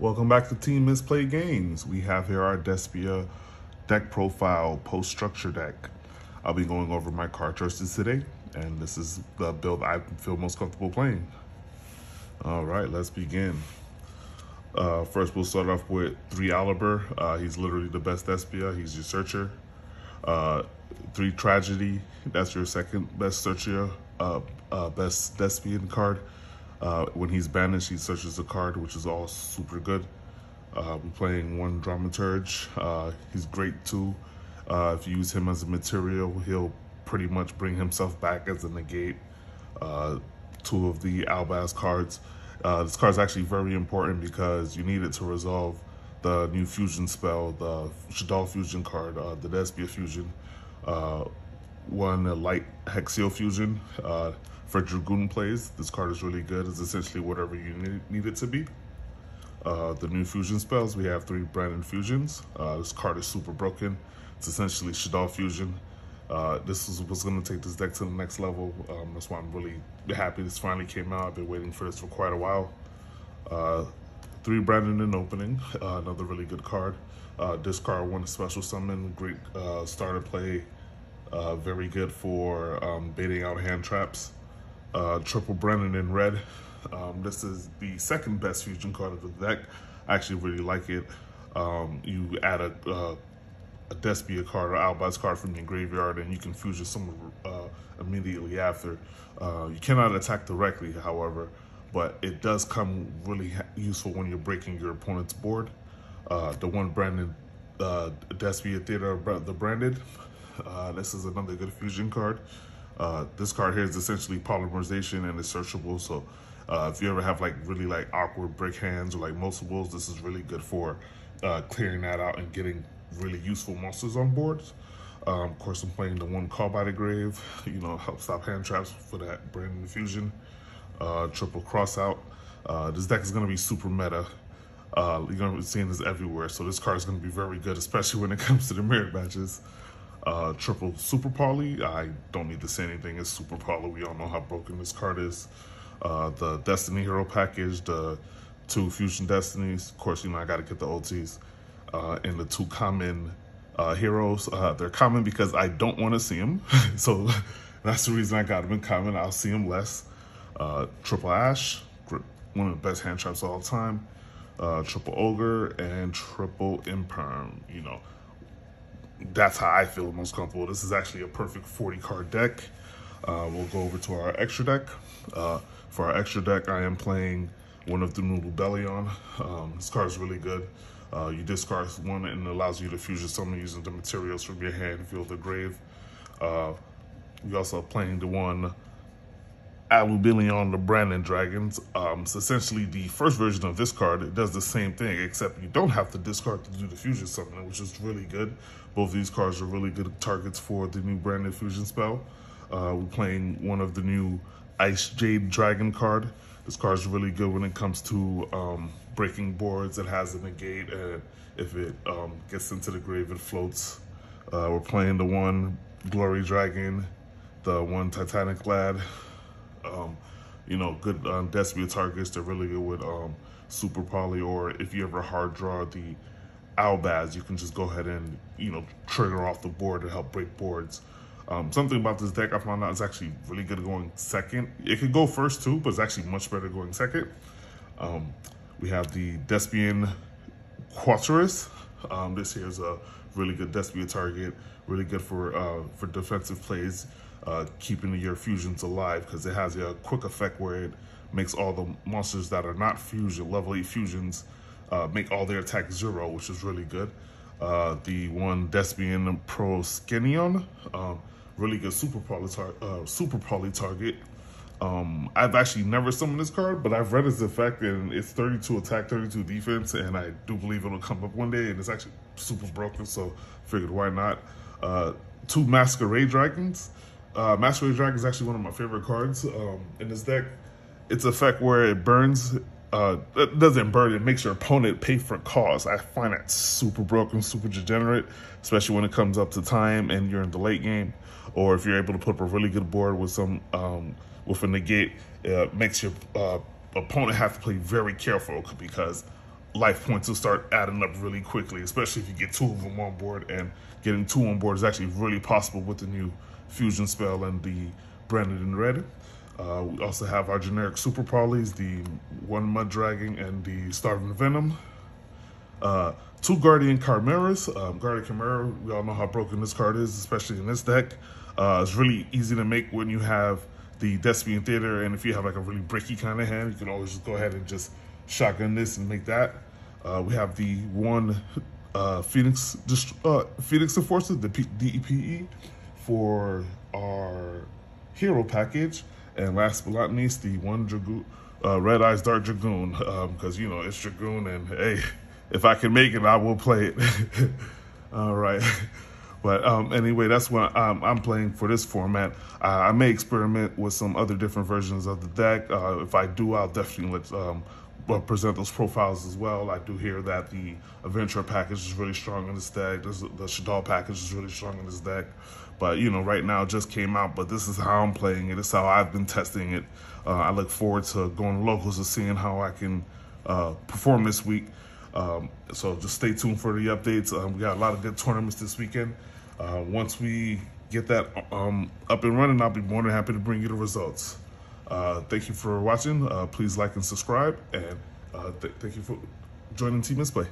Welcome back to Team Misplay Games. We have here our Despia deck profile post structure deck. I'll be going over my card choices today, and this is the build I feel most comfortable playing. All right, let's begin. Uh, first, we'll start off with three Aluber. Uh, he's literally the best Despia. He's your searcher. Uh, three Tragedy. That's your second best searcher, uh, uh, best Despian card. Uh, when he's banished, he searches a card, which is all super good. Uh, we're playing one Dramaturge. Uh, he's great too. Uh, if you use him as a material, he'll pretty much bring himself back as a negate. Uh, two of the Albaz cards. This card is actually very important because you need it to resolve the new fusion spell, the Shaddoll fusion card, the Despia fusion. One, a light Hexio fusion. For Dragoon plays, this card is really good. It's essentially whatever you need, need it to be. Uh, the new fusion spells, we have three Branded fusions. Uh, this card is super broken. It's essentially Shaddoll fusion. Uh, this is what's going to take this deck to the next level. Um, that's why I'm really happy this finally came out. I've been waiting for this for quite a while. Uh, three Branded Opening, uh, another really good card. Uh, won a special summon, great uh, starter play, uh, very good for um, baiting out hand traps uh, Triple Branded in Red. Um, this is the second best fusion card of the deck. I actually really like it. Um, you add a, uh, a Despia card or Albaz card from your graveyard and you can fusion someone uh, immediately after. Uh, you cannot attack directly, however, but it does come really useful when you're breaking your opponent's board. Uh, the one branded uh, Despia Theater, the branded, uh, this is another good fusion card. Uh, this card here is essentially polymerization and it's searchable. So uh, if you ever have like really like awkward brick hands or like multiples, this is really good for uh, clearing that out and getting really useful monsters on board. Um, of course, I'm playing the one Call by the Grave, you know, help stop hand traps for that Branded Fusion. Uh, triple cross out. Uh, this deck is going to be super meta. Uh, you're going to be seeing this everywhere. So this card is going to be very good, especially when it comes to the mirror matches. Uh, triple Super Poly, I don't need to say anything. It's Super Poly. We all know how broken this card is. Uh, the Destiny Hero package, the two Fusion Destinies. Of course, you know, I got to get the OTs. Uh, and the two common uh, heroes. Uh, they're common because I don't want to see them. so that's the reason I got them in common. I'll see them less. Uh, triple Ash, one of the best hand traps of all time. Uh, triple Ogre and Triple Imperm. You know, that's how I feel most comfortable. This is actually a perfect 40 card deck. Uh, we'll go over to our extra deck. Uh, for our extra deck, I am playing one of the new Lubellion. Um, this card is really good. Uh, you discard one and it allows you to fusion summon using the materials from your hand, Field the Grave. Uh, we also playing the one Alubillion the Branded Dragons. Um, it's essentially the first version of this card. It does the same thing, except you don't have to discard to do the fusion summon, which is really good. Both these cards are really good targets for the new Branded Fusion spell. Uh, we're playing one of the new Ice Jade Dragon card. This card is really good when it comes to um, breaking boards. It has a negate, and if it um, gets into the grave, it floats. Uh, we're playing the one Glory Dragon, the one Titaniklad. You know, good um, Despia targets. They're really good with um, Super Poly, or if you ever hard draw the Albaz, you can just go ahead and, you know, trigger off the board to help break boards. Um, something about this deck I found out is actually really good going second. It could go first too, but it's actually much better going second. Um, we have the Despian Quaeritis. Um, this here is a really good Despia target, really good for uh, for defensive plays uh, keeping your fusions alive because it has a quick effect where it makes all the monsters that are not fusion, level 8 fusions, uh, make all their attack zero, which is really good. Uh, the one Despian Proskenion, um, really good super poly, tar uh, super poly target. Um, I've actually never summoned this card, but I've read its effect and it's 32 attack, 32 defense, and I do believe it'll come up one day, and it's actually super broken, so figured why not. Uh, two Masquerade Dragons. Uh, Masquerade Dragon is actually one of my favorite cards um, in this deck. It's effect where it burns, uh, it doesn't burn, it makes your opponent pay for cost. I find that super broken, super degenerate, especially when it comes up to time and you're in the late game. Or if you're able to put up a really good board with some, um, with a negate, it makes your uh, opponent have to play very careful because life points will start adding up really quickly, especially if you get two of them on board. And getting two on board is actually really possible with the new fusion spell and the branded in red. Uh, we also have our generic super polys, the one mud dragon and the starving venom. Uh, two Guardian Chimeras. Um, Guardian Chimera, we all know how broken this card is, especially in this deck. Uh, it's really easy to make when you have the Despian Theater, and if you have like a really bricky kind of hand, you can always just go ahead and just shotgun this and make that. Uh, we have the one uh, Phoenix uh, Phoenix Enforcer, the P DEPE, for our hero package. And last but not least, the one Dragoon, uh, Red Eyes Dark Dragoon, because, um, you know, it's Dragoon, and hey, if I can make it, I will play it. All right. But um, anyway, that's what um, I'm playing for this format. Uh, I may experiment with some other different versions of the deck. Uh, if I do, I'll definitely let um, present those profiles as well. I do hear that the Adventure package is really strong in this deck. There's, the Shaddoll package is really strong in this deck. But, you know, right now it just came out, but this is how I'm playing it. It's how I've been testing it. Uh, I look forward to going to locals and seeing how I can uh, perform this week. Um, so just stay tuned for the updates. Um, we got a lot of good tournaments this weekend. Uh, once we get that um, up and running, I'll be more than happy to bring you the results. Uh, thank you for watching. Uh, please like and subscribe, and uh, th thank you for joining Team Misplay.